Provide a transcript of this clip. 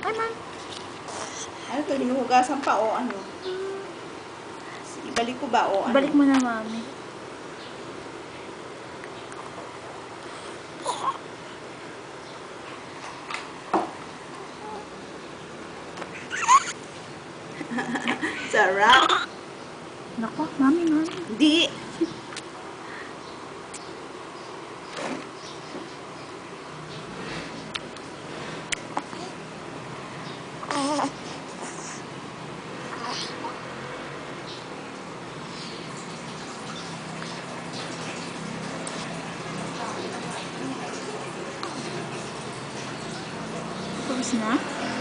Ma'am. Ano to, hinuhugasan pa o ano? Ibalik ko ba o ano? Balik mo na, mami. Sarap. Nako, mami, mami. Di. Tapos na?